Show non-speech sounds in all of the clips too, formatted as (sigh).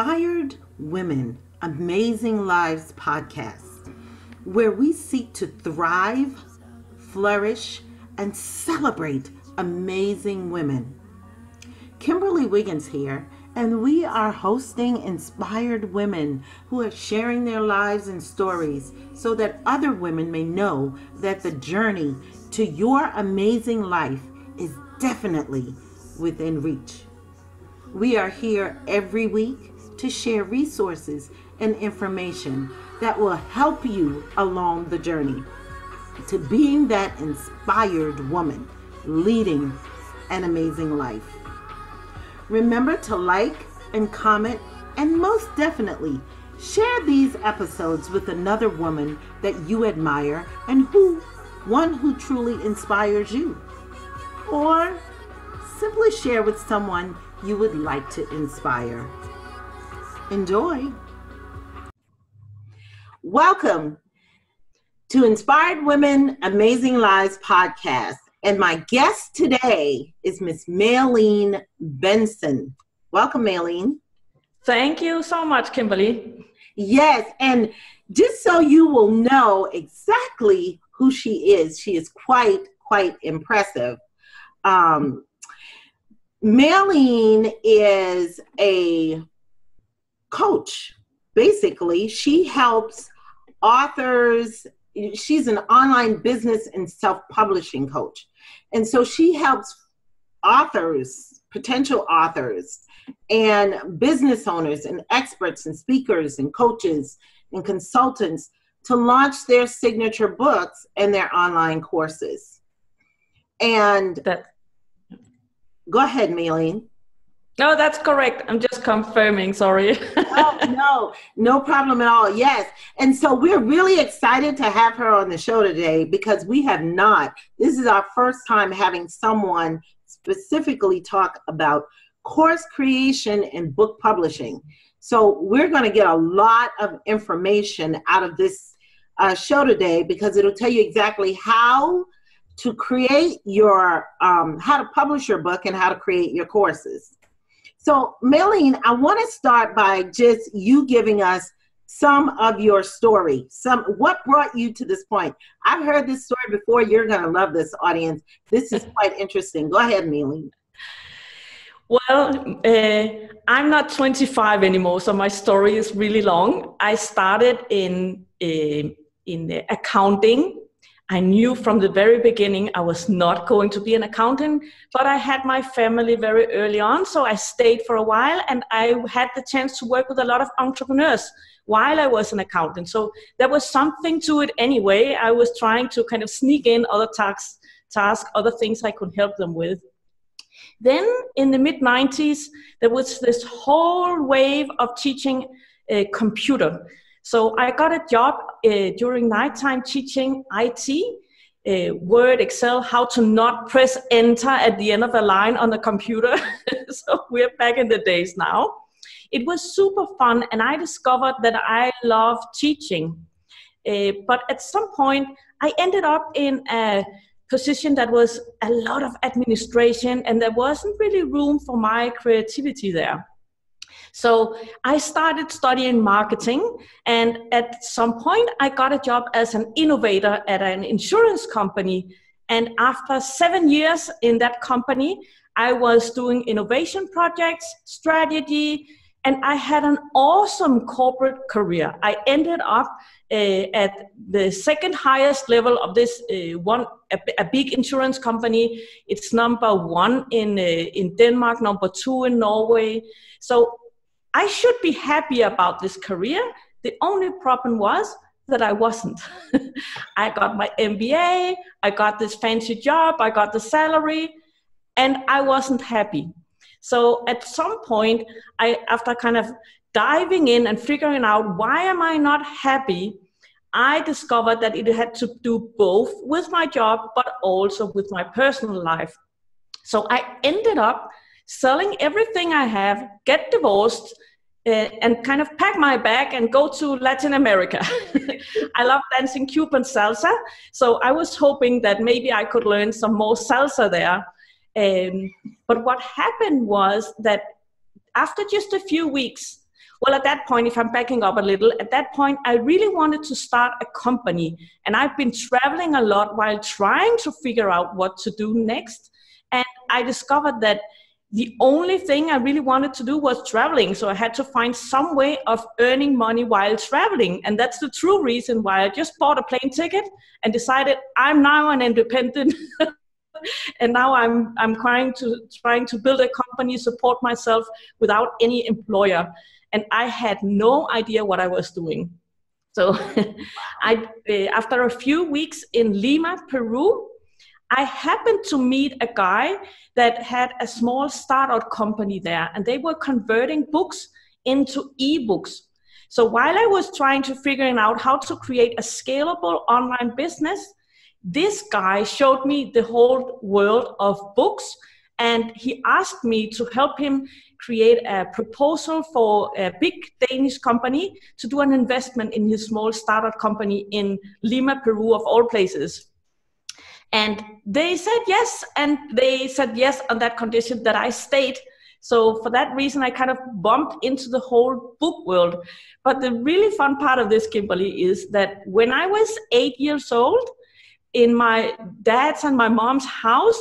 Inspired Women Amazing Lives podcast, where we seek to thrive, flourish, and celebrate amazing women. Kimberly Wiggins here, and we are hosting inspired women who are sharing their lives and stories so that other women may know that the journey to your amazing life is definitely within reach. We are here every week to share resources and information that will help you along the journey to being that inspired woman leading an amazing life. Remember to like and comment, and most definitely share these episodes with another woman that you admire and who one who truly inspires you. Or simply share with someone you would like to inspire. Enjoy. Welcome to Inspired Women Amazing Lives podcast. And my guest today is Miss Malene Bendtsen. Welcome, Malene. Thank you so much, Kimberly. Yes, and just so you will know exactly who she is, she is quite, quite impressive. Um, Malene is a coach. Basically, she helps authors. She's an online business and self publishing coach. And so she helps authors, potential authors, and business owners, and experts, and speakers, and coaches, and consultants to launch their signature books and their online courses. And that Go ahead, Malene. No, that's correct. I'm just confirming. Sorry. (laughs) oh, no, no problem at all. Yes. And so we're really excited to have her on the show today because we have not, this is our first time having someone specifically talk about course creation and book publishing. So we're going to get a lot of information out of this uh, show today because it'll tell you exactly how to create your um, how to publish your book and how to create your courses so Malene, i want to start by just you giving us some of your story. Some what brought you to this point? I've heard this story before. You're going to love this audience. This is (laughs) quite interesting. Go ahead Malene. well uh, i'm not 25 anymore so my story is really long. I started in uh, in accounting I knew from the very beginning I was not going to be an accountant, but I had my family very early on, so I stayed for a while and I had the chance to work with a lot of entrepreneurs while I was an accountant. So there was something to it anyway. I was trying to kind of sneak in other tasks, other things I could help them with. Then in the mid 90s, there was this whole wave of teaching a computer. So I got a job uh, during nighttime teaching IT, uh, Word, Excel, how to not press enter at the end of a line on the computer. (laughs) so we're back in the days now. It was super fun, and I discovered that I love teaching. Uh, but at some point, I ended up in a position that was a lot of administration, and there wasn't really room for my creativity there. So I started studying marketing, and at some point, I got a job as an innovator at an insurance company. And after seven years in that company, I was doing innovation projects, strategy, and I had an awesome corporate career. I ended up uh, at the second highest level of this uh, one a, a, big insurance company. It's number one in uh, in Denmark, number two in Norway. So I should be happy about this career. The only problem was that I wasn't. (laughs) I got my MBA, I got this fancy job, I got the salary, and I wasn't happy. So at some point, I after kind of diving in and figuring out why am I not happy, I discovered that it had to do both with my job but also with my personal life. So I ended up selling everything I have, get divorced, uh, and kind of pack my bag and go to Latin America. (laughs) I love dancing Cuban salsa, so I was hoping that maybe I could learn some more salsa there. Um, but what happened was that after just a few weeks, well, at that point, if I'm backing up a little, at that point, I really wanted to start a company. And I've been traveling a lot while trying to figure out what to do next. And I discovered that the only thing I really wanted to do was traveling. So I had to find some way of earning money while traveling. And that's the true reason why I just bought a plane ticket and decided I'm now an independent. (laughs) and now I'm, I'm trying to, trying to build a company, support myself without any employer and I had no idea what I was doing. So, (laughs) I uh, after a few weeks in Lima, Peru, I happened to meet a guy that had a small startup company there, and they were converting books into ebooks. So while I was trying to figure out how to create a scalable online business, this guy showed me the whole world of books and he asked me to help him create a proposal for a big Danish company to do an investment in his small startup company in Lima, Peru, of all places. And they said yes, and they said yes on that condition that I stayed. So for that reason, I kind of bumped into the whole book world. But the really fun part of this, Kimberly, is that when I was eight years old, in my dad's and my mom's house,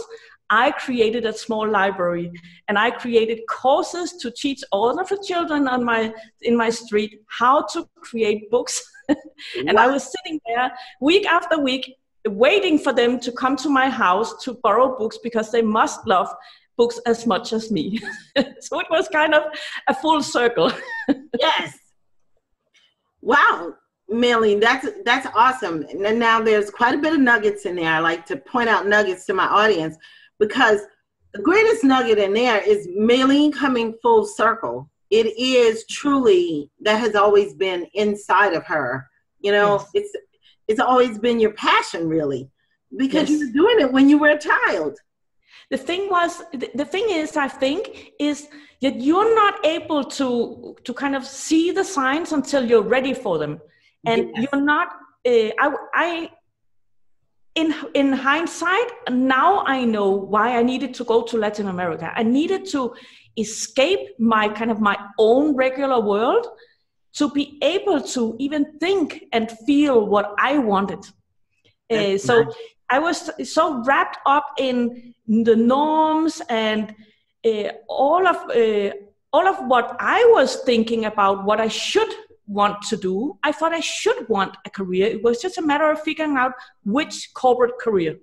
I created a small library and I created courses to teach all of the children on my in my street how to create books. (laughs) and I was sitting there week after week waiting for them to come to my house to borrow books because they must love books as much as me. (laughs) so it was kind of a full circle. (laughs) yes. Wow, Millie, that's that's awesome. And now there's quite a bit of nuggets in there. I like to point out nuggets to my audience because the greatest nugget in there is Malene coming full circle. It is truly that has always been inside of her. You know, yes. it's it's always been your passion, really, because yes. you were doing it when you were a child. The thing was, the thing is, I think, is that you're not able to to kind of see the signs until you're ready for them, and yes. you're not. Uh, I I in in hindsight now i know why i needed to go to latin america i needed to escape my kind of my own regular world to be able to even think and feel what i wanted uh, so nice. i was so wrapped up in the norms and uh, all of uh, all of what i was thinking about what i should want to do. I thought I should want a career. It was just a matter of figuring out which corporate career.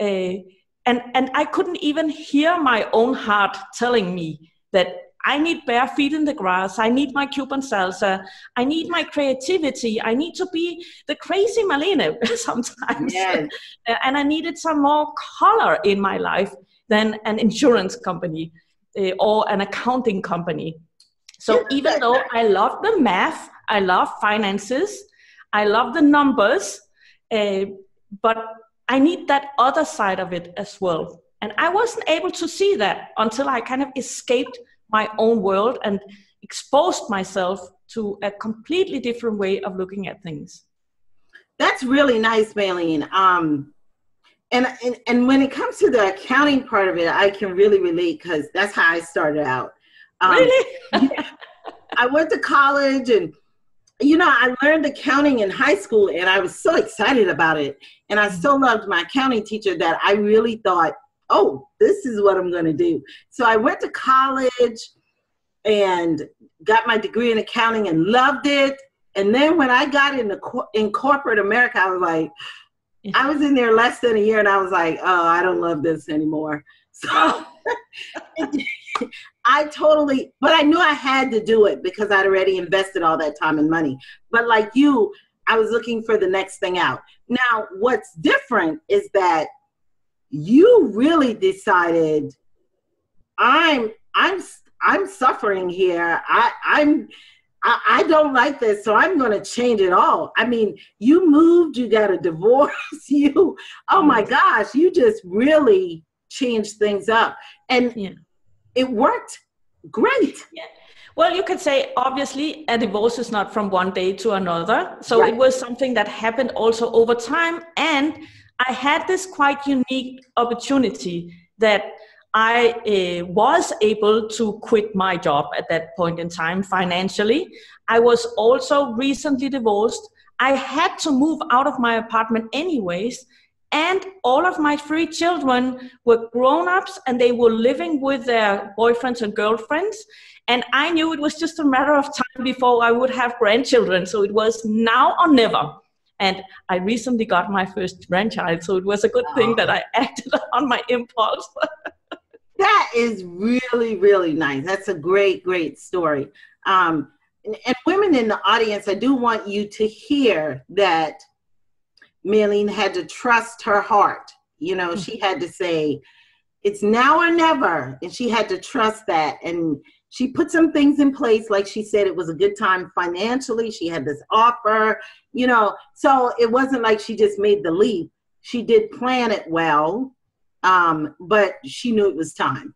And, and I couldn't even hear my own heart telling me that I need bare feet in the grass. I need my Cuban salsa. I need my creativity. I need to be the crazy Malene (laughs) sometimes. Yes. (laughs) and I needed some more color in my life than an insurance company uh, or an accounting company. So even though I love the math, I love finances, I love the numbers, uh, but I need that other side of it as well. And I wasn't able to see that until I kind of escaped my own world and exposed myself to a completely different way of looking at things. That's really nice, Malene. Um, and, and and when it comes to the accounting part of it, I can really relate because that's how I started out. Um, really? (laughs) I went to college and you know, I learned accounting in high school and I was so excited about it. And I so loved my accounting teacher that I really thought, oh, this is what I'm going to do. So I went to college and got my degree in accounting and loved it. And then when I got into in corporate America, I was like, I was in there less than a year and I was like, oh, I don't love this anymore. (laughs) So (laughs) I totally, but I knew I had to do it because I'd already invested all that time and money. But like you, I was looking for the next thing out. Now, what's different is that you really decided I'm I'm I'm suffering here. I I'm I, I don't like this, so I'm going to change it all. I mean, you moved, you got a divorce, (laughs) you oh my gosh, you just really changed things up. And yeah it worked great. Yeah. Well, you could say obviously a divorce is not from one day to another. So right. it was something that happened also over time. And I had this quite unique opportunity that I uh, was able to quit my job at that point in time financially. I was also recently divorced. I had to move out of my apartment anyways. And all of my three children were grown ups and they were living with their boyfriends and girlfriends. And I knew it was just a matter of time before I would have grandchildren. So it was now or never. And I recently got my first grandchild. So it was a good oh. thing that I (laughs) acted on my impulse. that is really, really nice. That's a great, great story. Um, and, and women in the audience, I do want you to hear that Malene had to trust her heart. You know, mm-hmm. she had to say, it's now or never. And she had to trust that. And she put some things in place. Like she said, it was a good time financially. She had this offer, you know, so it wasn't like she just made the leap. She did plan it well, um, but she knew it was time.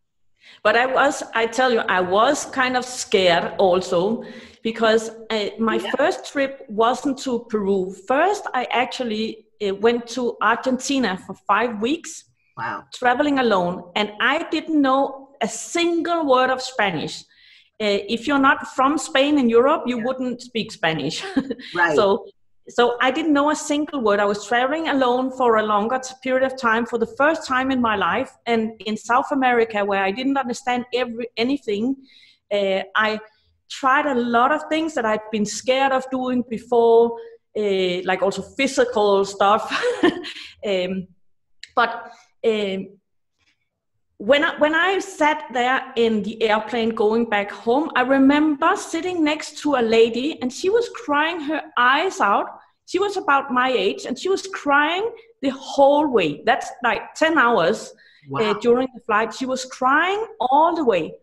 But I was, I tell you, I was kind of scared also because uh, my yeah. first trip wasn't to Peru. First, I actually uh, went to Argentina for five weeks. Wow. Traveling alone. And I didn't know a single word of Spanish. Uh, if you're not from Spain in Europe, you yeah. wouldn't speak Spanish. (laughs) right. So, so I didn't know a single word. I was traveling alone for a longer period of time for the first time in my life, and in South America, where I didn't understand every anything, uh, I tried a lot of things that I'd been scared of doing before, uh, like also physical stuff. (laughs) um, but um, when I, when I sat there in the airplane going back home, I remember sitting next to a lady and she was crying her eyes out. She was about my age and she was crying the whole way. That's like 10 hours uh, wow. uh, during the flight. She was crying all the way.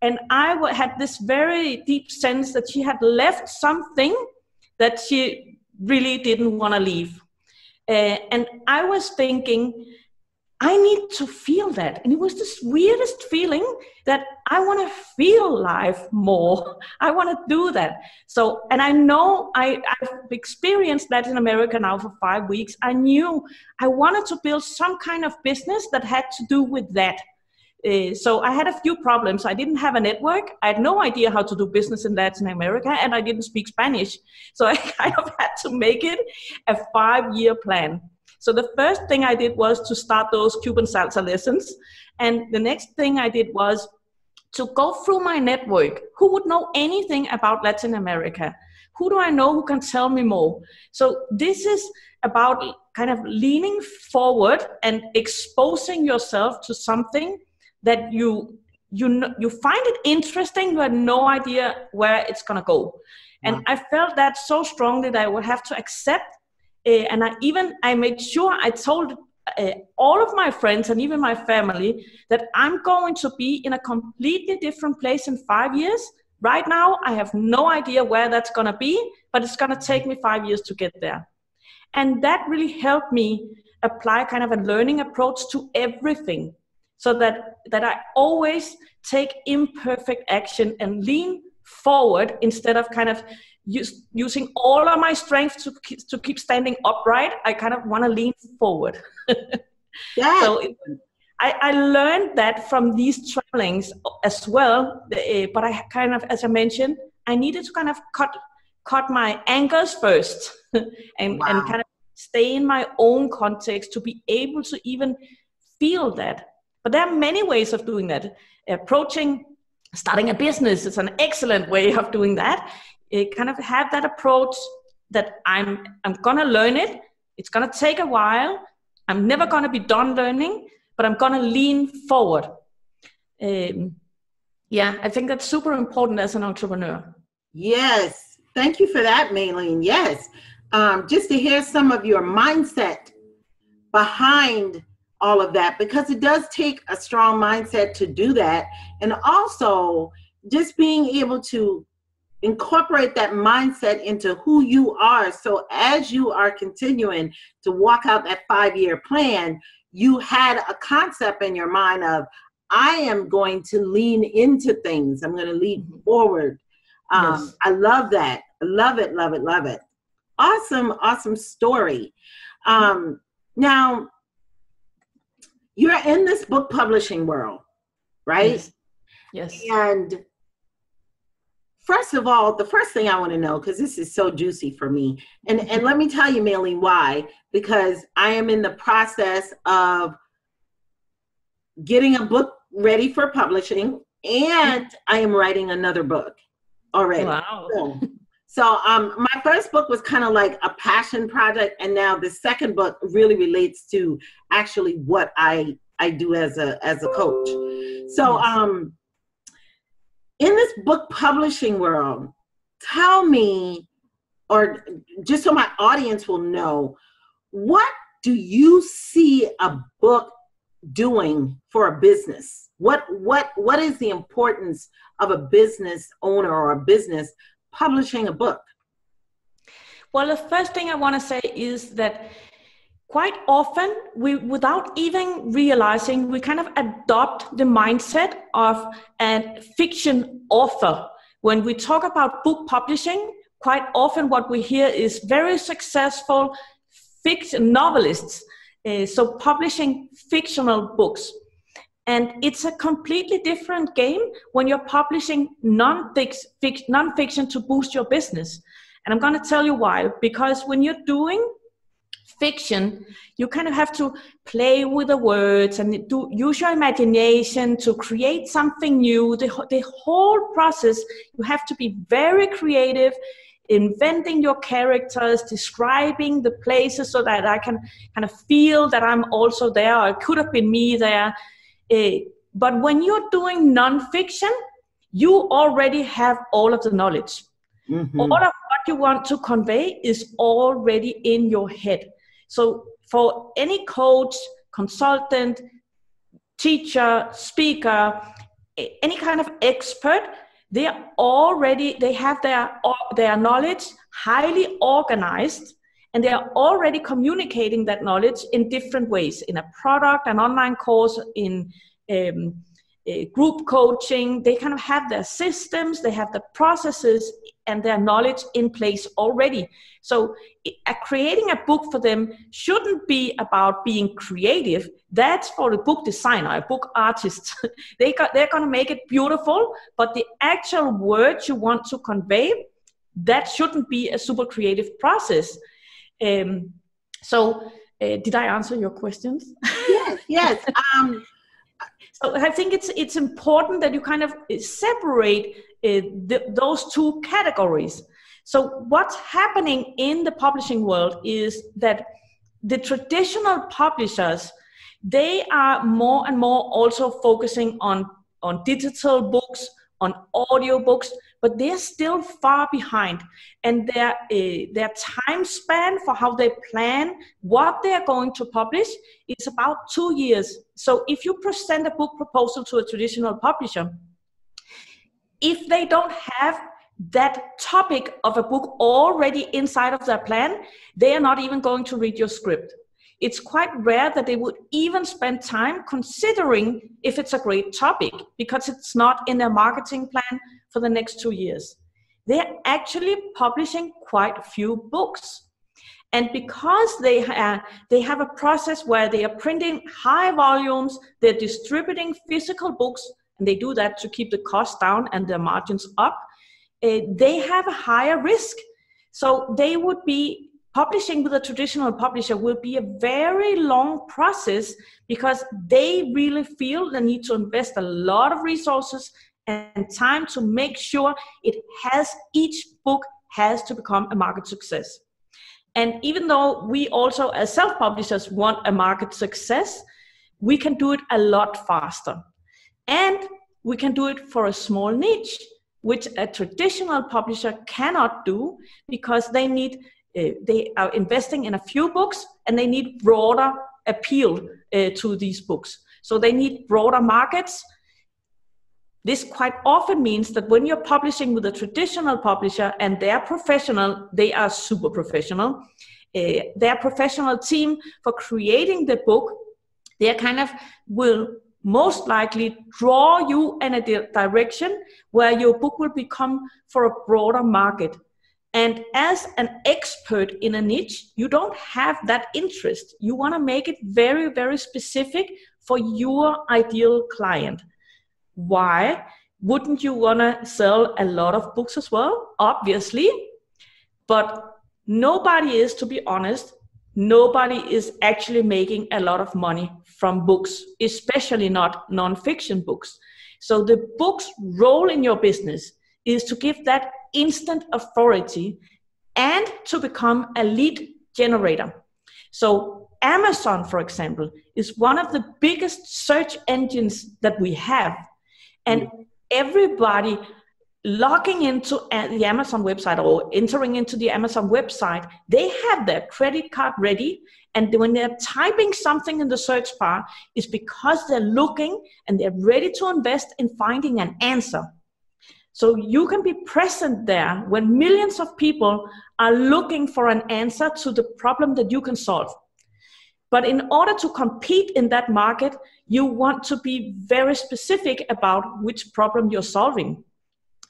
And I w- had this very deep sense that she had left something that she really didn't want to leave. Uh, and I was thinking, I need to feel that. And it was this weirdest feeling that I want to feel life more. (laughs) I want to do that. So, and I know I, I've experienced that in America now for five weeks. I knew I wanted to build some kind of business that had to do with that. Uh, so I had a few problems. I didn't have a network. I had no idea how to do business in Latin America, and I didn't speak Spanish. So (laughs) I kind of had to make it a five-year plan. So the first thing I did was to start those Cuban salsa lessons, and the next thing I did was to go through my network. Who would know anything about Latin America? Who do I know who can tell me more? So this is about kind of leaning forward and exposing yourself to something that you you you find it interesting you had no idea where it's going to go and wow. i felt that so strongly that i would have to accept uh, and i even i made sure i told uh, all of my friends and even my family that i'm going to be in a completely different place in five years. Right now i have no idea where that's going to be but it's going to take me five years to get there. And that really helped me apply kind of a learning approach to everything so that that i always take imperfect action and lean forward instead of kind of use, using all of my strength to, to keep standing upright i kind of want to lean forward (laughs) yeah. so it, I, I learned that from these travelings as well uh, but i kind of as i mentioned i needed to kind of cut cut my anchors first (laughs) and, wow. and kind of stay in my own context to be able to even feel that but there are many ways of doing that. Approaching starting a business is an excellent way of doing that. It kind of have that approach that I'm I'm gonna learn it. It's gonna take a while. I'm never gonna be done learning, but I'm gonna lean forward. Um, yeah, I think that's super important as an entrepreneur. Yes, thank you for that, Malene. Yes, um, just to hear some of your mindset behind all of that because it does take a strong mindset to do that. And also, just being able to incorporate that mindset into who you are. So, as you are continuing to walk out that five year plan, you had a concept in your mind of, I am going to lean into things, I'm going to lean mm-hmm. forward. Um, yes. I love that. love it, love it, love it. Awesome, awesome story. Um, now, you're in this book publishing world right? Yes. yes. And first of all, the first thing I want to know, because this is so juicy for me, and, and let me tell you, Malene, why. Because I am in the process of getting a book ready for publishing, and I am writing another book already. Wow. So, so um, my first book was kind of like a passion project, and now the second book really relates to actually what I I do as a as a coach. So um, in this book publishing world, tell me, or just so my audience will know, what do you see a book doing for a business? What what what is the importance of a business owner or a business publishing a book? Well, the first thing I want to say is that quite often we without even realizing we kind of adopt the mindset of a fiction author. When we talk about book publishing quite often what we hear is very successful fiction novelists uh, so publishing fictional books. And it's a completely different game when you're publishing non-fiction, non-fiction to boost your business. And i'm going to tell you why. Because when you're doing fiction, you kind of have to play with the words and do use your imagination to create something new. The, the whole process, you have to be very creative, inventing your characters, describing the places so that I can kind of feel that I'm also there, or it could have been me there. Uh, but when you're doing nonfiction, you already have all of the knowledge. Mm-hmm. All of what you want to convey is already in your head. So for any coach, consultant, teacher, speaker, any kind of expert, they are already they have their their knowledge highly organized and they are already communicating that knowledge in different ways in a product an online course in um, group coaching they kind of have their systems they have the processes and their knowledge in place already. So, uh, creating a book for them shouldn't be about being creative. That's for the book designer, a book artist. (laughs) they got, they're going to make it beautiful, but the actual words you want to convey, that shouldn't be a super creative process. Um, so, uh, did I answer your questions? yes, yes. (laughs) Um, so I think it's it's important that you kind of separate uh, the, those two categories. So what's happening in the publishing world is that the traditional publishers they are more and more also focusing on on digital books on audio books but they're still far behind and their uh, their time span for how they plan what they're going to publish is about two years so if you present a book proposal to a traditional publisher if they don't have that topic of a book already inside of their plan, they are not even going to read your script. It's quite rare that they would even spend time considering if it's a great topic because it's not in their marketing plan for the next two years. They're actually publishing quite a few books. And because they, ha- they have a process where they are printing high volumes, they're distributing physical books and they do that to keep the cost down and their margins up, uh, they have a higher risk. So they would be publishing with a traditional publisher will be a very long process because they really feel the need to invest a lot of resources and time to make sure it has each book has to become a market success. And even though we also as self-publishers want a market success, we can do it a lot faster. And we can do it for a small niche, which a traditional publisher cannot do because they need uh, they are investing in a few books and they need broader appeal uh, to these books. So they need broader markets. This quite often means that when you're publishing with a traditional publisher and they're professional, they are super professional. Uh, their professional team for creating the book, they kind of will most likely draw you in a di- direction where your book will become for a broader market. And as an expert in a niche, you don't have that interest. You want to make it very, very specific for your ideal client. Why? Wouldn't you want to sell a lot of books as well? Obviously. But nobody is, to be honest, nobody is actually making a lot of money from books, especially not nonfiction books. So the book's role in your business is to give that instant authority and to become a lead generator. So Amazon, for example, is one of the biggest search engines that we have. And mm. everybody logging into the Amazon website or entering into the Amazon website, they have their credit card ready. And when they're typing something in the search bar, it's because they're looking and they're ready to invest in finding an answer. So you can be present there when millions of people are looking for an answer to the problem that you can solve. But in order to compete in that market, you want to be very specific about which problem you're solving.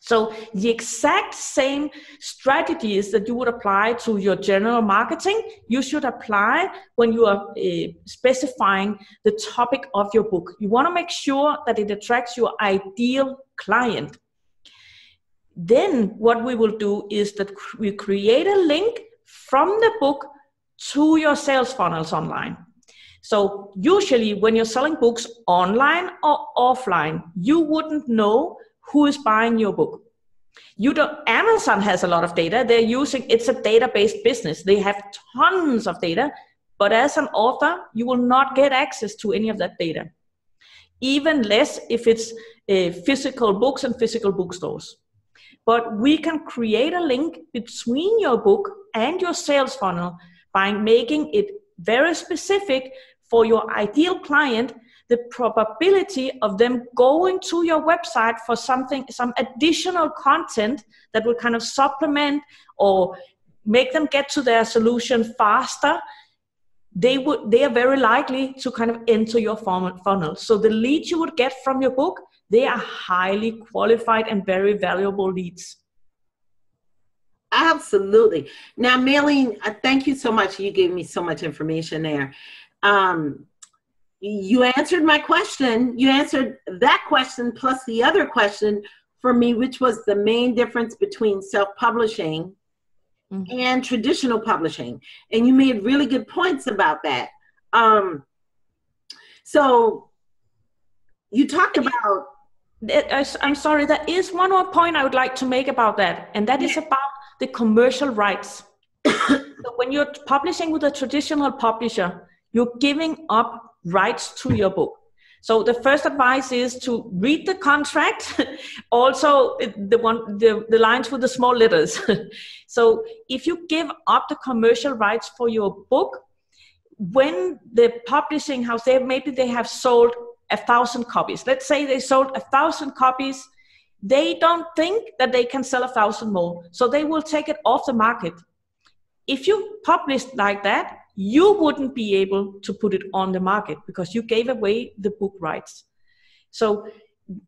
So the exact same strategies that you would apply to your general marketing, you should apply when you are uh, specifying the topic of your book. You want to make sure that it attracts your ideal client. Then what we will do is that we create a link from the book to your sales funnels online. So usually when you're selling books online or offline, you wouldn't know who is buying your book. You don't amazon has a lot of data. They're using it's a database business. They have tons of data but as an author you will not get access to any of that data. Even less if it's uh, physical books and physical bookstores. But we can create a link between your book and your sales funnel by making it very specific for your ideal client the probability of them going to your website for something, some additional content that will kind of supplement or make them get to their solution faster, they would they are very likely to kind of enter your funnel. So the leads you would get from your book, they are highly qualified and very valuable leads. Absolutely. Now, Malene, uh, thank you so much. You gave me so much information there. Um, you answered my question. You answered that question plus the other question for me, which was the main difference between self publishing mm-hmm. and traditional publishing. And you made really good points about that. Um, so you talked about. I'm sorry, there is one more point I would like to make about that, and that is about the commercial rights. (coughs) so when you're publishing with a traditional publisher, you're giving up rights to your book. So the first advice is to read the contract, (laughs) also the one the, the lines with the small letters. (laughs) so if you give up the commercial rights for your book, when the publishing house they maybe they have sold a thousand copies. Let's say they sold a thousand copies, they don't think that they can sell a thousand more, so they will take it off the market. If you publish like that, you wouldn't be able to put it on the market because you gave away the book rights. So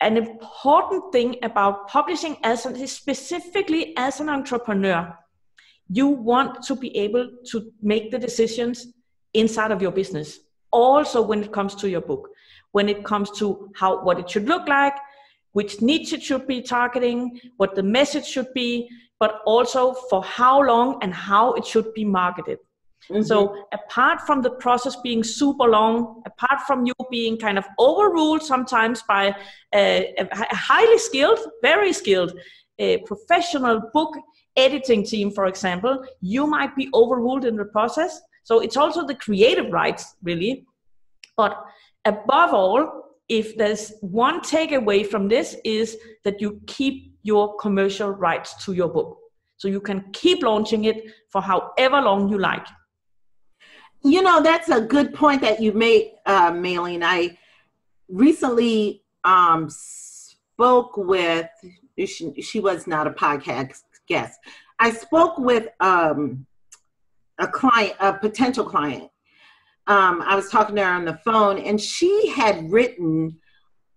an important thing about publishing as an, specifically as an entrepreneur, you want to be able to make the decisions inside of your business. Also when it comes to your book, when it comes to how what it should look like, which niche it should be targeting, what the message should be, but also for how long and how it should be marketed. Mm-hmm. So apart from the process being super long, apart from you being kind of overruled sometimes by a, a highly skilled, very skilled, a professional book editing team, for example, you might be overruled in the process. So it's also the creative rights, really. But above all, if there's one takeaway from this is that you keep your commercial rights to your book. So you can keep launching it for however long you like. You know, that's a good point that you made, uh, Malene. I recently um, spoke with, she, she was not a podcast guest. I spoke with um, a client, a potential client. Um, I was talking to her on the phone, and she had written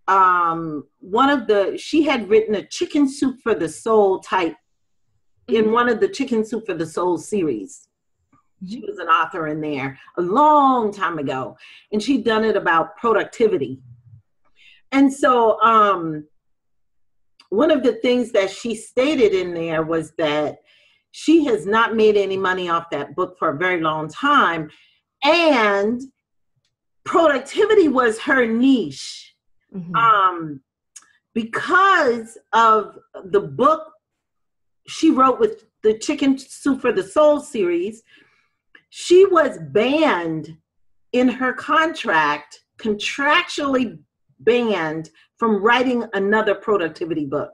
um, one of the, she had written a chicken soup for the soul type in mm-hmm. one of the chicken soup for the soul series she was an author in there a long time ago and she'd done it about productivity And so, um, one of the things that she stated in there was that she has not made any money off that book for a very long time. And productivity was her niche. Mm-hmm. Um, because of the book she wrote with the Chicken Soup for the Soul series, she was banned in her contract, contractually banned from writing another productivity book.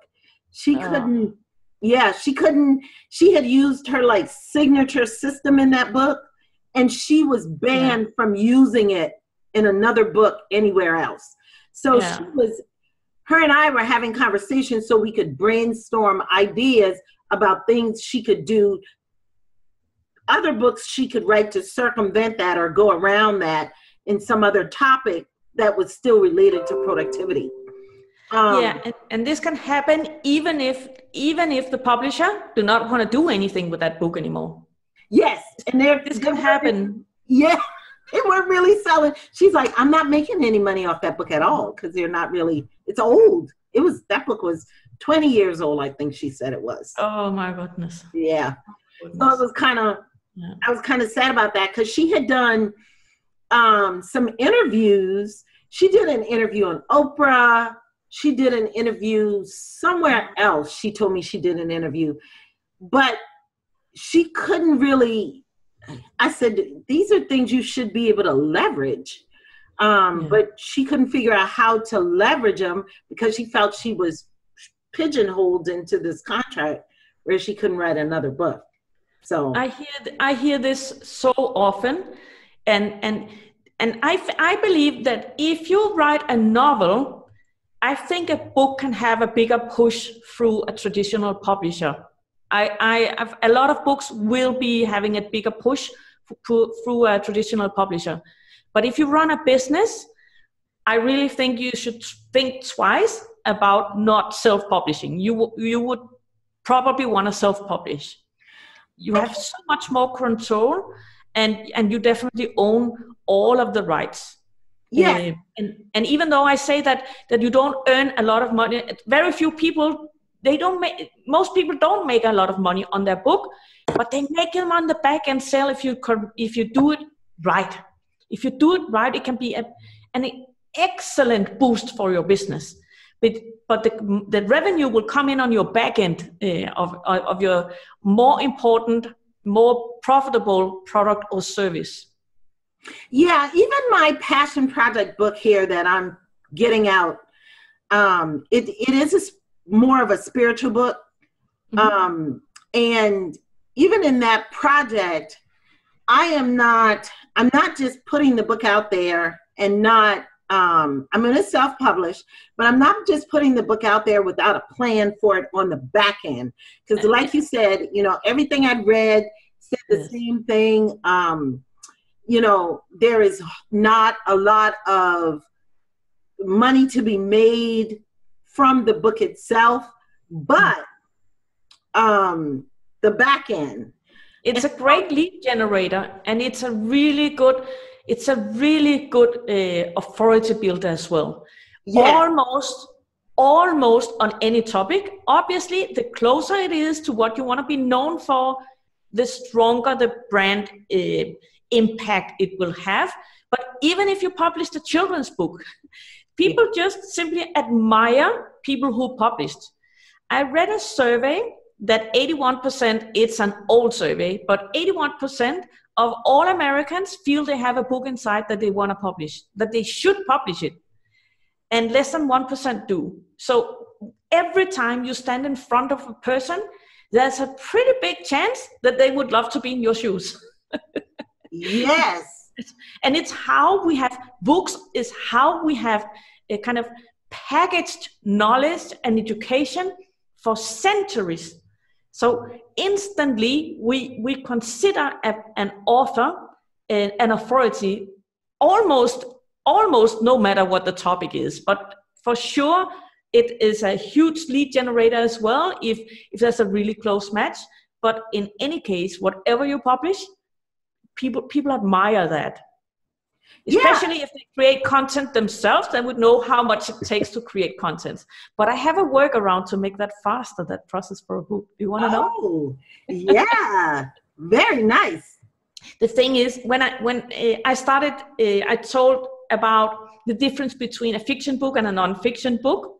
She oh. couldn't, yeah, she couldn't, she had used her like signature system in that book, and she was banned yeah. from using it in another book anywhere else. So yeah. she was, her and I were having conversations so we could brainstorm ideas about things she could do other books she could write to circumvent that or go around that in some other topic that was still related to productivity. Um, yeah, and, and, this can happen even if even if the publisher do not want to do anything with that book anymore. Yes, and there this can happen. Yeah, (laughs) they weren't really selling. She's like, I'm not making any money off that book at all because they're not really. It's old. It was that book was 20 years old. I think she said it was. Oh my goodness. Yeah. Goodness. So it was kind of yeah. I was kind of sad about that because she had done um, some interviews. She did an interview on Oprah. She did an interview somewhere else. She told me she did an interview, but she couldn't really. I said, these are things you should be able to leverage. Um, yeah. But she couldn't figure out how to leverage them because she felt she was pigeonholed into this contract where she couldn't write another book. So I hear I hear this so often, and and and I I believe that if you write a novel, I think a book can have a bigger push through a traditional publisher. I I have, a lot of books will be having a bigger push through, through a traditional publisher, but if you run a business, I really think you should think twice about not self-publishing. You you would probably want to self-publish you have so much more control and and you definitely own all of the rights. Yeah. Uh, and and even though i say that that you don't earn a lot of money very few people they don't make most people don't make a lot of money on their book but they make them on the back end sell if you if you do it right. If you do it right it can be a, an excellent boost for your business but but the, the revenue will come in on your back end uh, of, of your more important more profitable product or service yeah even my passion project book here that i'm getting out um, it, it is a, more of a spiritual book mm-hmm. um, and even in that project i am not i'm not just putting the book out there and not um, I'm going to self publish, but I'm not just putting the book out there without a plan for it on the back end. Because, like you said, you know, everything I'd read said the same thing. Um, you know, there is not a lot of money to be made from the book itself, but um, the back end. It's a great lead generator, and it's a really good it's a really good uh, authority builder as well. Yeah. Almost, almost on any topic. Obviously, the closer it is to what you want to be known for, the stronger the brand uh, impact it will have. But even if you publish a children's book, (laughs) people yeah. just simply admire people who published. I read a survey that 81%, it's an old survey, but 81% of all Americans feel they have a book inside that they want to publish, that they should publish it. And less than 1% do. So every time you stand in front of a person, there's a pretty big chance that they would love to be in your shoes. yes. (laughs) And it's how we have books, is how we have a kind of packaged knowledge and education for centuries so instantly, we, we consider a, an author an, an authority almost almost no matter what the topic is. But for sure, it is a huge lead generator as well if if there's a really close match. But in any case, whatever you publish, people people admire that. Especially yeah. if they create content themselves they would know how much it takes to create content. But i have a workaround to make that faster that process for a book do you want to know? Oh yeah. Very nice. The thing is when i when uh, i started uh, i told about the difference between a fiction book and a non-fiction book.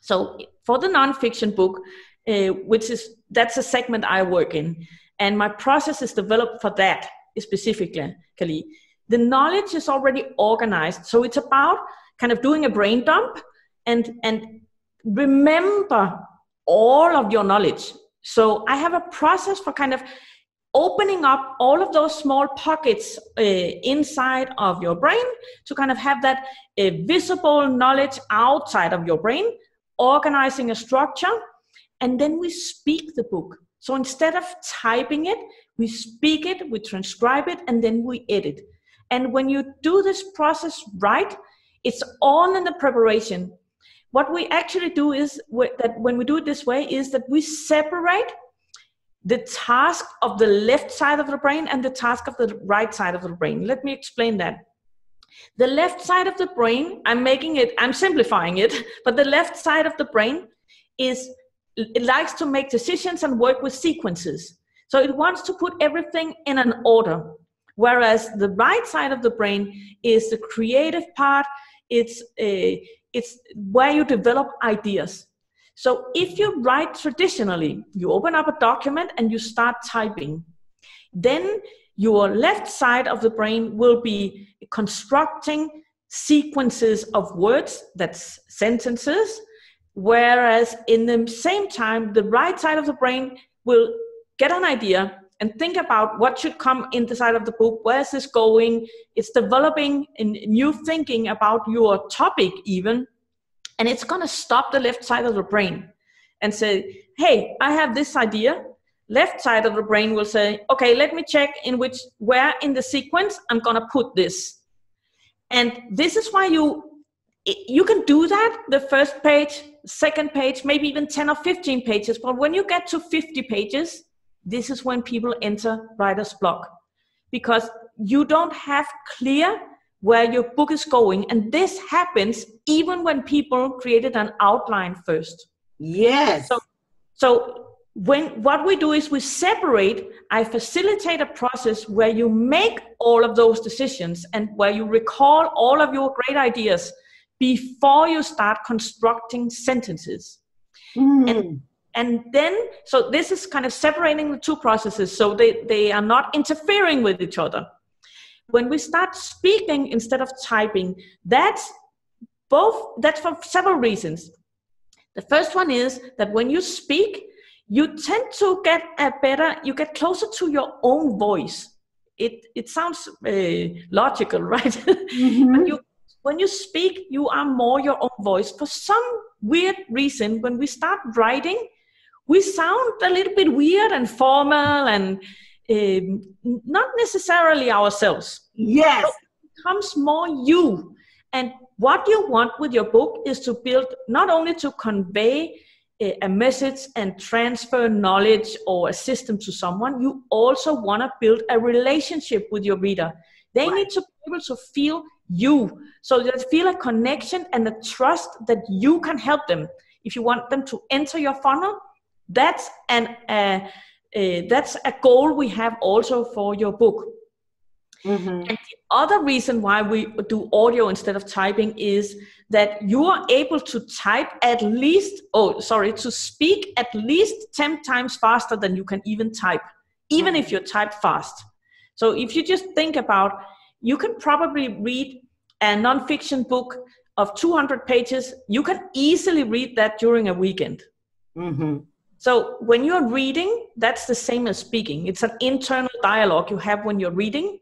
So for the non-fiction book uh, which is that's a segment i work in and my process is developed for that specifically the knowledge is already organized. So it's about kind of doing a brain dump and and remember all of your knowledge. So i have a process for kind of opening up all of those small pockets uh, inside of your brain to kind of have that uh, visible knowledge outside of your brain organizing a structure and then we speak the book. So instead of typing it we speak it we transcribe it and then we edit and when you do this process right, it's all in the preparation. What we actually do is that when we do it this way is that we separate the task of the left side of the brain and the task of the right side of the brain. Let me explain that. The left side of the brain, I'm making it, I'm simplifying it, (laughs) but the left side of the brain is it likes to make decisions and work with sequences. So it wants to put everything in an order. Whereas the right side of the brain is the creative part. It's a, it's where you develop ideas. So if you write traditionally, you open up a document and you start typing, then your left side of the brain will be constructing sequences of words, that's sentences, whereas in the same time, the right side of the brain will get an idea, and think about what should come in the side of the book where is this going? It's developing in new thinking about your topic even and it's going to stop the left side of the brain and say hey i have this idea. Left side of the brain will say okay let me check in which where in the sequence i'm going to put this. And this is why you you can do that the first page second page maybe even 10 or 15 pages but when you get to 50 pages this is when people enter writer's block. Because you don't have clear where your book is going and this happens even when people created an outline first. Yes. So so when what we do is we separate i facilitate a process where you make all of those decisions and where you recall all of your great ideas before you start constructing sentences. Mm. and and then so this is kind of separating the two processes so they, they are not interfering with each other. When we start speaking instead of typing that's both that's for several reasons. The first one is that when you speak you tend to get a better you get closer to your own voice. It it sounds uh, logical (laughs) right? Mm-hmm. you, when you speak you are more your own voice. For some weird reason when we start writing we sound a little bit weird and formal and um, not necessarily ourselves. Yes. So it becomes more you. And what you want with your book is to build not only to convey a, a message and transfer knowledge or a system to someone, you also want to build a relationship with your reader. They right. need to be able to feel you. So they feel a connection and a trust that you can help them. If you want them to enter your funnel, that's an uh, uh, that's a goal we have also for your book. Mm-hmm. And the other reason why we do audio instead of typing is that you are able to type at least, oh, sorry, to speak at least 10 times faster than you can even type, even mm-hmm. if you type fast. So if you just think about, you can probably read a nonfiction book of 200 pages, you can easily read that during a weekend. Mm-hmm. So when you're reading, that's the same as speaking. It's an internal dialogue you have when you're reading.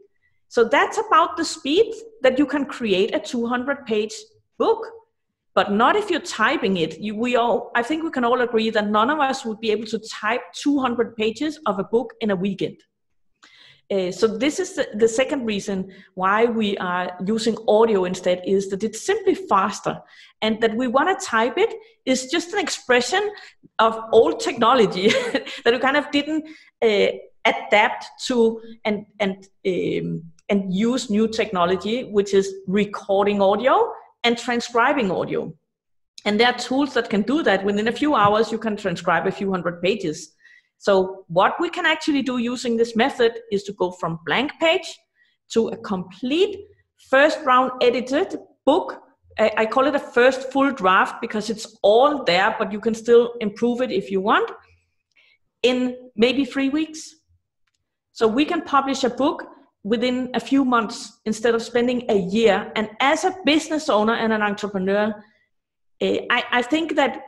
So that's about the speed that you can create a 200 page book, but not if you're typing it. You, we all, I think we can all agree that none of us would be able to type 200 pages of a book in a weekend. Uh, so this is the, the, second reason why we are using audio instead is that it's simply faster and that we want to type it is just an expression of old technology (laughs) that we kind of didn't uh, adapt to and and um, and use new technology, which is recording audio and transcribing audio. And there are tools that can do that. Within a few hours, you can transcribe a few hundred pages. So, what we can actually do using this method is to go from blank page to a complete first round edited book. I call it a first full draft because it's all there, but you can still improve it if you want in maybe three weeks. So, we can publish a book within a few months instead of spending a year. And as a business owner and an entrepreneur, uh, I, think that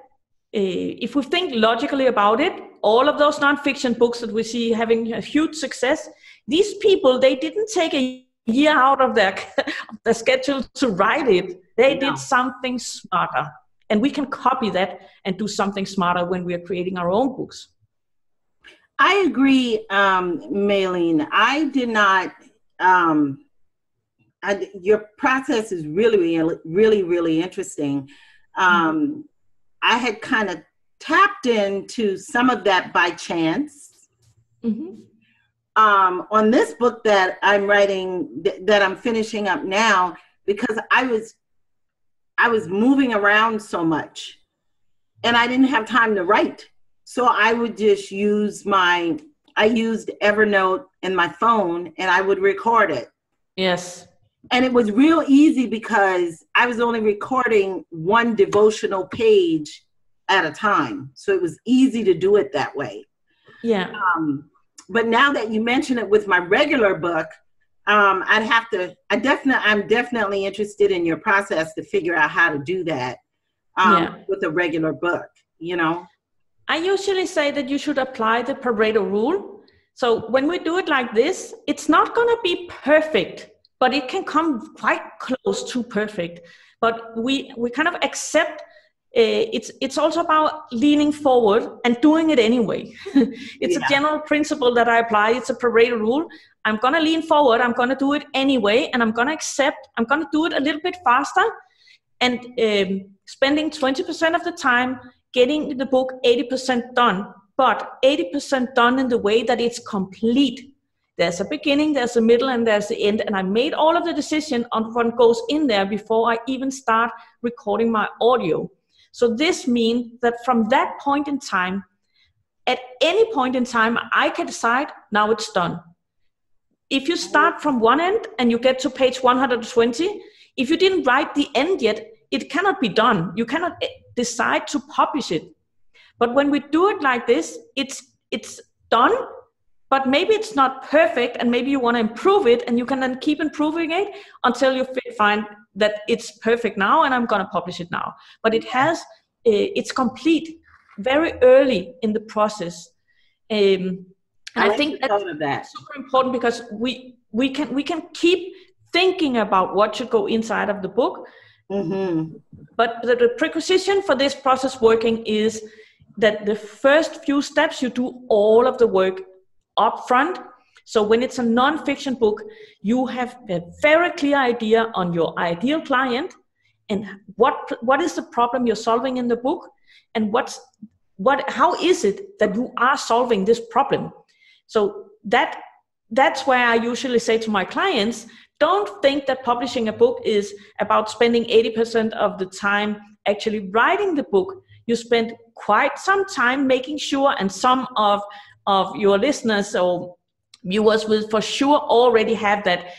if we think logically about it, all of those nonfiction books that we see having a huge success, these people they didn't take a year out of their, (laughs) the schedule to write it. They no. did something smarter, and we can copy that and do something smarter when we are creating our own books. I agree, um, Malene. I did not um, I, your process is really, really, really interesting. Um. I had kind of tapped into some of that by chance. Mm-hmm. Um, on this book that I'm writing, th- that I'm finishing up now, because I was, I was moving around so much, and I didn't have time to write. So I would just use my I used Evernote in my phone and I would record it. Yes. And it was real easy because I was only recording one devotional page at a time. So it was easy to do it that way. Yeah. Um, but now that you mention it with my regular book, um, I'd have to, I definitely, I'm definitely interested in your process to figure out how to do that um, yeah. with a regular book, you know? I usually say that you should apply the Pareto rule. So when we do it like this, it's not going to be perfect, but it can come quite close to perfect. But we we kind of accept uh, it's it's also about leaning forward and doing it anyway. (laughs) it's yeah. a general principle that I apply. It's a Pareto rule. I'm gonna lean forward. I'm gonna do it anyway, and I'm gonna accept. I'm gonna do it a little bit faster, and um, spending 20% of the time getting the book 80% done, but 80% done in the way that it's complete. There's a beginning, there's a middle, and there's the end. And I made all of the decision on what goes in there before I even start recording my audio. So this means that from that point in time, at any point in time, I can decide now it's done. If you start from one end and you get to page 120, if you didn't write the end yet, it cannot be done. You cannot eh, decide to publish it. But when we do it like this, it's it's done, but maybe it's not perfect, and maybe you want to improve it, and you can then keep improving it until you find that it's perfect now, and I'm going to publish it now. But it has uh, it's complete very early in the process. Um, I, like I think that's that. super important because we we can we can keep thinking about what should go inside of the book Mm-hmm. But the, the prerequisite for this process working is that the first few steps you do all of the work up front. So when it's a non-fiction book, you have a very clear idea on your ideal client and what what is the problem you're solving in the book and what's what how is it that you are solving this problem. So that that's where I usually say to my clients don't think that publishing a book is about spending 80% of the time actually writing the book. You spend quite some time making sure, and some of, of your listeners or viewers will for sure already have that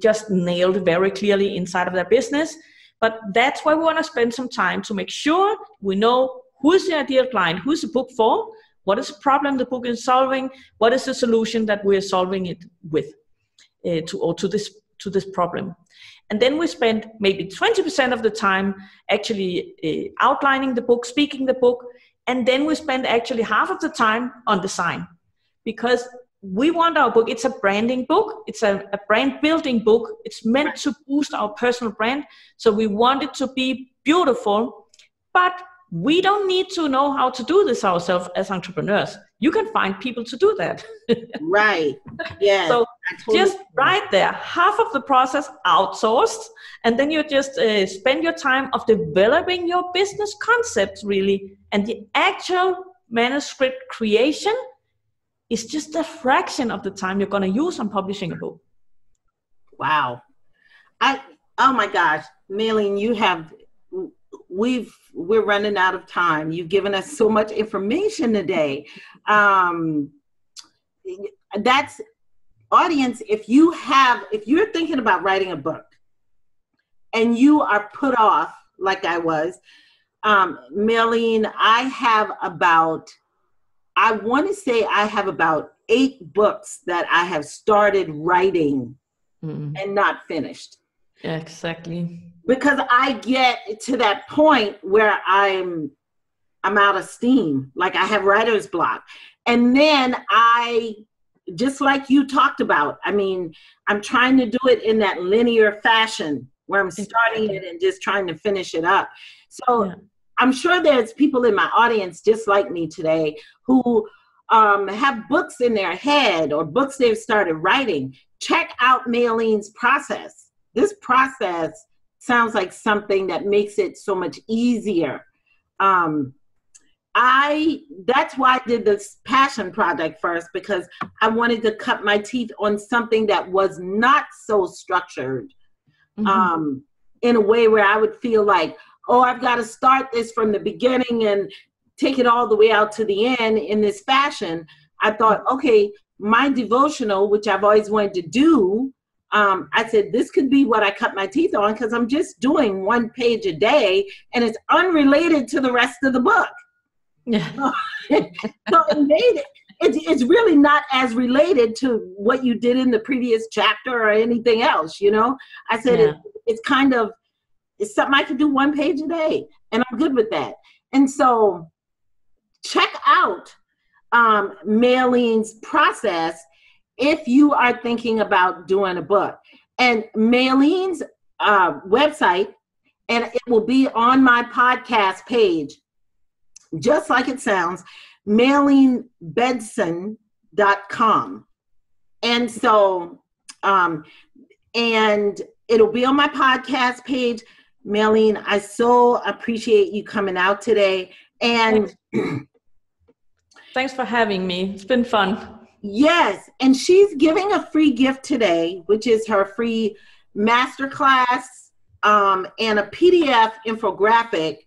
just nailed very clearly inside of their business. But that's why we want to spend some time to make sure we know who's the ideal client, who's the book for, what is the problem the book is solving, what is the solution that we're solving it with, uh, to, or to this to this problem. And then we spend maybe 20% of the time actually uh, outlining the book, speaking the book, and then we spend actually half of the time on design because we want our book it's a branding book. It's a, a, brand building book. It's meant to boost our personal brand. So we want it to be beautiful but we don't need to know how to do this ourselves as entrepreneurs you can find people to do that. (laughs) right. Yeah. So totally just right there, half of the process outsourced, and then you just uh, spend your time of developing your business concepts really, and the actual manuscript creation is just a fraction of the time you're going to use on publishing a book. Wow. I oh my gosh, Malene, you have we've we're running out of time. You've given us so much information today. Um that's audience if you have if you're thinking about writing a book and you are put off like I was, um, Malene, I have about I want to say I have about eight books that I have started writing mm and not finished. Exactly. Because I get to that point where I'm I'm out of steam. Like I have writer's block. And then I just like you talked about, I mean, I'm trying to do it in that linear fashion where I'm starting it and just trying to finish it up. So yeah. I'm sure there's people in my audience just like me today who um, have books in their head or books they've started writing, check out Malene's process. Process sounds like something that makes it so much easier. Um, I that's why I did this passion project first because I wanted to cut my teeth on something that was not so structured mm-hmm. um, in a way where I would feel like, oh, I've got to start this from the beginning and take it all the way out to the end in this fashion, I thought, okay, my devotional, which I've always wanted to do, um, I said, this could be what I cut my teeth on because I'm just doing one page a day and it's unrelated to the rest of the book. Yeah. (laughs) so it made it, it's, it's really not as related to what you did in the previous chapter or anything else, you know? I said, yeah. it, it's kind of, it's something I can do one page a day and I'm good with that. And so check out um, process if you are thinking about doing a book. And Malene's uh, website, and it will be on my podcast page, just like it sounds, malenebendtsen.com. And so, um, and it'll be on my podcast page. Malene, I so appreciate you coming out today. And Thanks (clears throat) for having me. It's been fun. Yes, and she's giving a free gift today, which is her free masterclass um, and a PDF infographic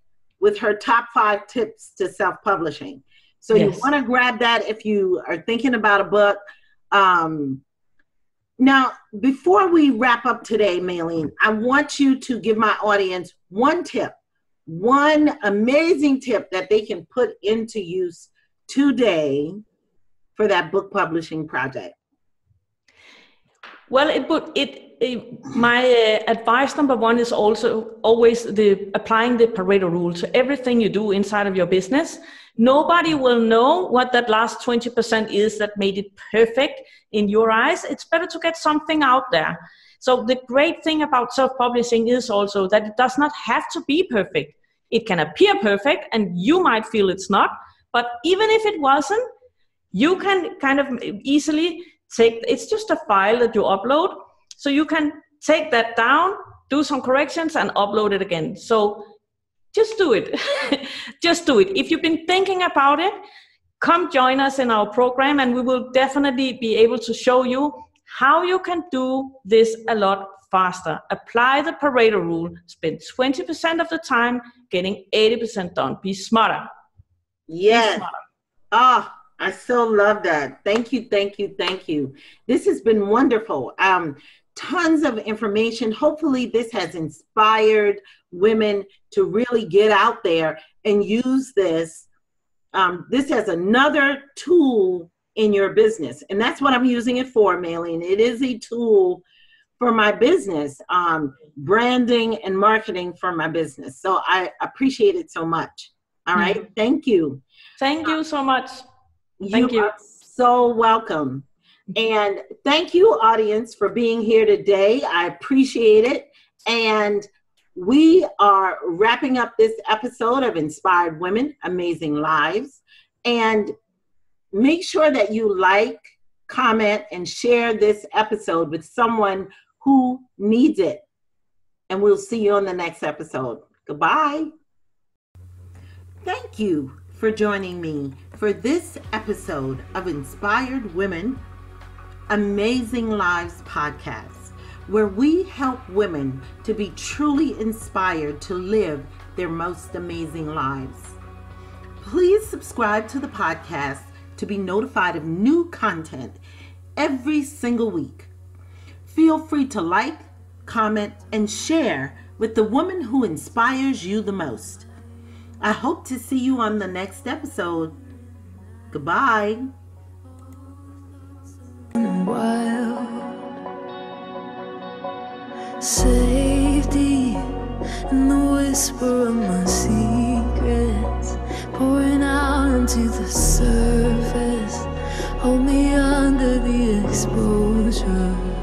with her top five tips to self publishing. So yes. you want to grab that if you are thinking about a book. Um, now, before we wrap up today, Malene, I want you to give my audience one tip, one amazing tip that they can put into use today for that book publishing project? Well, it would it, it my uh, advice number one is also always the applying the Pareto rule to everything you do inside of your business. Nobody will know what that last 20% is that made it perfect in your eyes. It's better to get something out there. So the great thing about self-publishing is also that it does not have to be perfect. It can appear perfect and you might feel it's not, but even if it wasn't, you can kind of easily take it's just a file that you upload. So you can take that down, do some corrections, and upload it again. So just do it. (laughs) just do it. If you've been thinking about it, come join us in our program, and we will definitely be able to show you how you can do this a lot faster. Apply the Pareto rule. Spend 20% of the time getting 80% done. Be smarter. Yes. Ah, I so love that. Thank you, thank you, thank you. This has been wonderful. Um, tons of information. Hopefully, this has inspired women to really get out there and use this. Um, this as another tool in your business, and that's what I'm using it for, Malene. It is a tool for my business, um, branding and marketing for my business. So I appreciate it so much. All right. Mm-hmm. Thank you. Thank you so much. Thank you. you. so welcome. And thank you, audience, for being here today. I appreciate it. And we are wrapping up this episode of Inspired Women Amazing Lives. And make sure that you like, comment, and share this episode with someone who needs it. And we'll see you on the next episode. Goodbye. Thank you for joining me for this episode of Inspired Women Amazing Lives podcast, where we help women to be truly inspired to live their most amazing lives. Please subscribe to the podcast to be notified of new content every single week. Feel free to like, comment, and share with the woman who inspires you the most. I hope to see you on the next episode. Goodbye. Safety in the whisper of my secrets pouring out the surface. Hold me under the exposure.